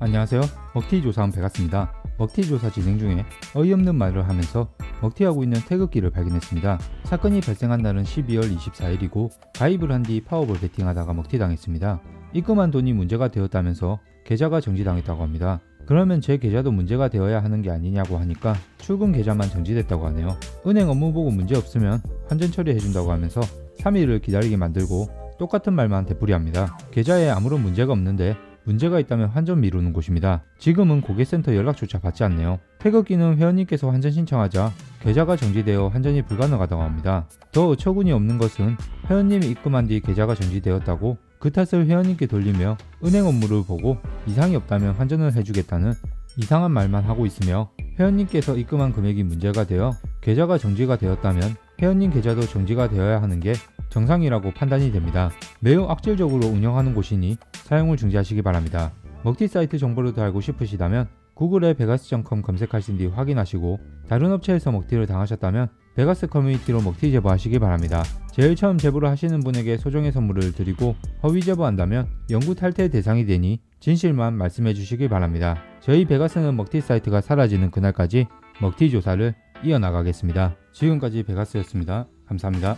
안녕하세요. 먹튀 조사원 배갔습니다. 먹튀 조사 진행 중에 어이없는 말을 하면서 먹튀하고 있는 태극기를 발견했습니다. 사건이 발생한 날은 12월 24일이고 가입을 한 뒤 파워볼 베팅하다가 먹튀당했습니다. 입금한 돈이 문제가 되었다면서 계좌가 정지당했다고 합니다. 그러면 제 계좌도 문제가 되어야 하는 게 아니냐고 하니까 출금 계좌만 정지됐다고 하네요. 은행 업무 보고 문제 없으면 환전 처리해준다고 하면서 3일을 기다리게 만들고 똑같은 말만 되풀이합니다. 계좌에 아무런 문제가 없는데 문제가 있다면 환전 미루는 곳입니다. 지금은 고객센터 연락조차 받지 않네요. 태극기는 회원님께서 환전 신청하자 계좌가 정지되어 환전이 불가능하다고 합니다. 더 어처구니 없는 것은 회원님이 입금한 뒤 계좌가 정지되었다고 그 탓을 회원님께 돌리며 은행 업무를 보고 이상이 없다면 환전을 해주겠다는 이상한 말만 하고 있으며 회원님께서 입금한 금액이 문제가 되어 계좌가 정지가 되었다면 회원님 계좌도 정지가 되어야 하는 게 정상이라고 판단이 됩니다. 매우 악질적으로 운영하는 곳이니 사용을 중지하시기 바랍니다. 먹튀 사이트 정보를 더 알고 싶으시다면 구글에 베가스.com 검색하신 뒤 확인하시고 다른 업체에서 먹튀를 당하셨다면 베가스 커뮤니티로 먹튀 제보하시기 바랍니다. 제일 처음 제보를 하시는 분에게 소정의 선물을 드리고 허위 제보한다면 영구 탈퇴 대상이 되니 진실만 말씀해 주시기 바랍니다. 저희 베가스는 먹튀 사이트가 사라지는 그날까지 먹튀 조사를 이어나가겠습니다. 지금까지 베가스였습니다. 감사합니다.